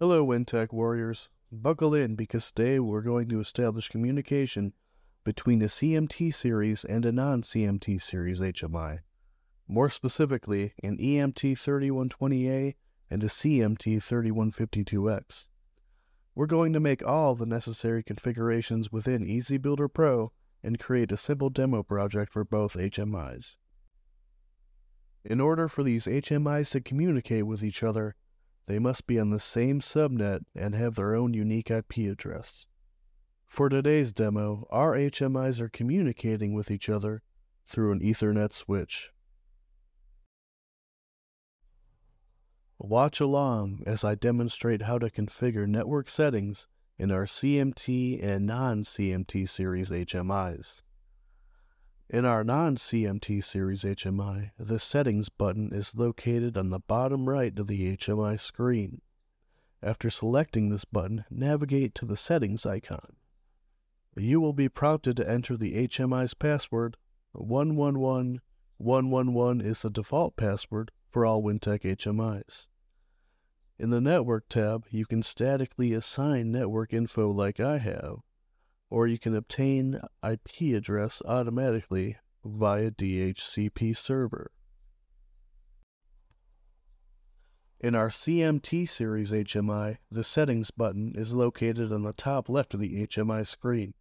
Hello, Weintek warriors. Buckle in because today we're going to establish communication between a CMT series and a non CMT series HMI. More specifically, an EMT 3120A and a CMT 3152X. We're going to make all the necessary configurations within EasyBuilder Pro and create a simple demo project for both HMIs. In order for these HMIs to communicate with each other, they must be on the same subnet and have their own unique IP address. For today's demo, our HMIs are communicating with each other through an Ethernet switch. Watch along as I demonstrate how to configure network settings in our CMT and non-CMT series HMIs. In our non-CMT series HMI, the Settings button is located on the bottom right of the HMI screen. After selecting this button, navigate to the Settings icon. You will be prompted to enter the HMI's password. 111111 is the default password for all Weintek HMIs. In the Network tab, you can statically assign network info like I have, or you can obtain IP address automatically via DHCP server. In our CMT series HMI, the Settings button is located on the top left of the HMI screen.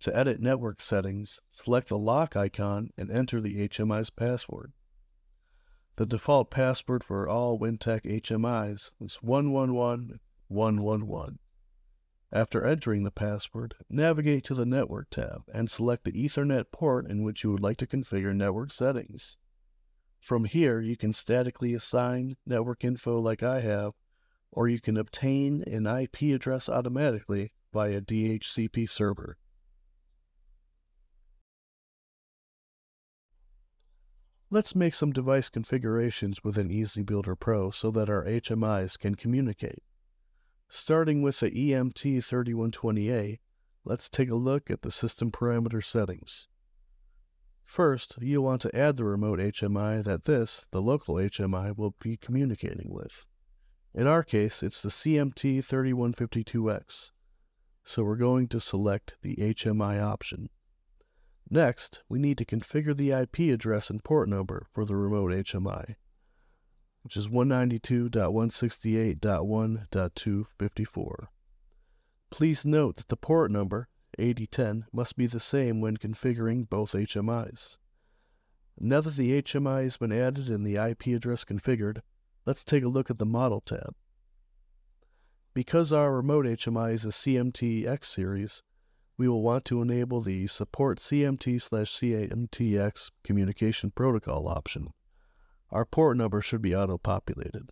To edit network settings, select the lock icon and enter the HMI's password. The default password for all Weintek HMIs is 111111. After entering the password, navigate to the Network tab and select the Ethernet port in which you would like to configure network settings. From here, you can statically assign network info like I have, or you can obtain an IP address automatically via DHCP server. Let's make some device configurations within EasyBuilder Pro so that our HMIs can communicate. Starting with the EMT3120A, let's take a look at the system parameter settings. First, you'll want to add the remote HMI that this, the local HMI, will be communicating with. In our case, it's the CMT3152X, so we're going to select the HMI option. Next, we need to configure the IP address and port number for the remote HMI which is 192.168.1.254. Please note that the port number, 8010, must be the same when configuring both HMIs. Now that the HMI has been added and the IP address configured, let's take a look at the Model tab. Because our remote HMI is a CMTX series, we will want to enable the Support CMT CMTX communication protocol option. Our port number should be auto-populated.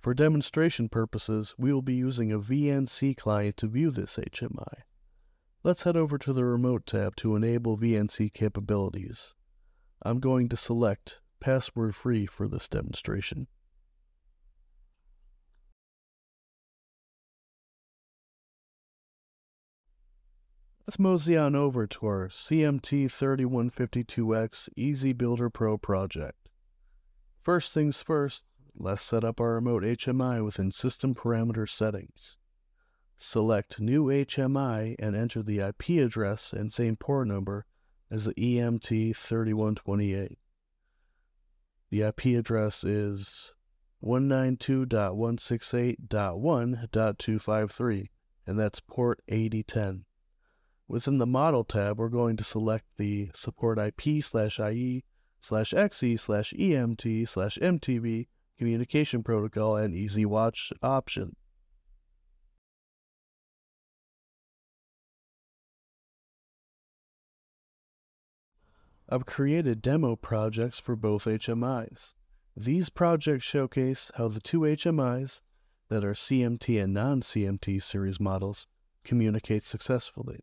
For demonstration purposes, we will be using a VNC client to view this HMI. Let's head over to the Remote tab to enable VNC capabilities. I'm going to select Password Free for this demonstration. Let's mosey on over to our CMT3152X EasyBuilder Pro project. First things first, let's set up our remote HMI within System Parameter Settings. Select New HMI and enter the IP address and same port number as the EMT3120A. The IP address is 192.168.1.253, and that's port 8010. Within the Model tab, we're going to select the Support IP slash IE slash XE slash EMT slash MTV communication protocol and Easy Watch option. I've created demo projects for both HMIs. These projects showcase how the two HMIs that are CMT and non-CMT series models communicate successfully.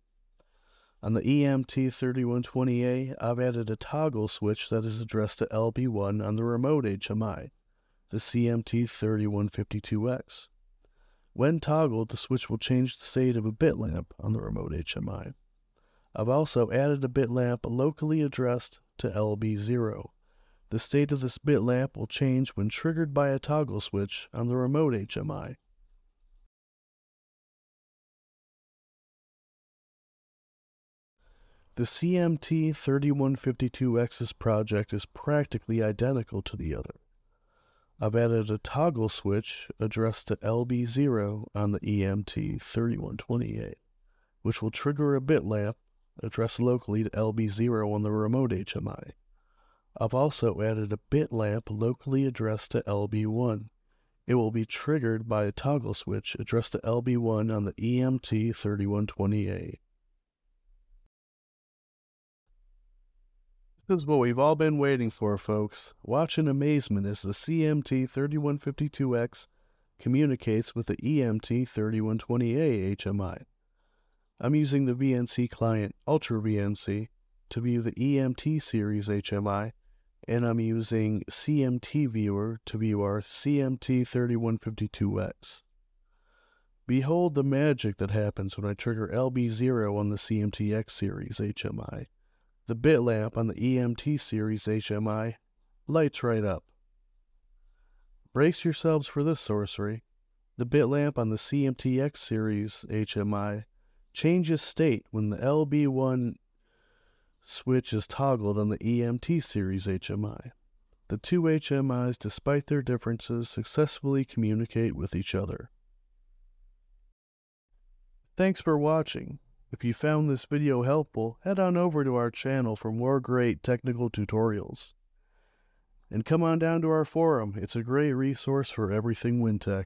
On the EMT3120A, I've added a toggle switch that is addressed to LB1 on the remote HMI, the CMT3152X. When toggled, the switch will change the state of a bit lamp on the remote HMI. I've also added a bit lamp locally addressed to LB0. The state of this bit lamp will change when triggered by a toggle switch on the remote HMI. The CMT3152X's project is practically identical to the other. I've added a toggle switch addressed to LB0 on the EMT3120A, which will trigger a bit lamp addressed locally to LB0 on the remote HMI. I've also added a bit lamp locally addressed to LB1. It will be triggered by a toggle switch addressed to LB1 on the EMT3120A. Is what we've all been waiting for, folks. Watch in amazement as the CMT 3152X communicates with the EMT 3120A HMI. I'm using the VNC client Ultra VNC to view the EMT series HMI, and I'm using CMT Viewer to view our CMT 3152X. Behold the magic that happens when I trigger LB0 on the CMTX series HMI the bit lamp on the EMT series HMI lights right up. Brace yourselves for this sorcery. The bit lamp on the CMTX series HMI changes state when the LB1 switch is toggled on the EMT series HMI. The two HMIs, despite their differences, successfully communicate with each other. Thanks for watching. If you found this video helpful, head on over to our channel for more great technical tutorials. And come on down to our forum, it's a great resource for everything Weintek.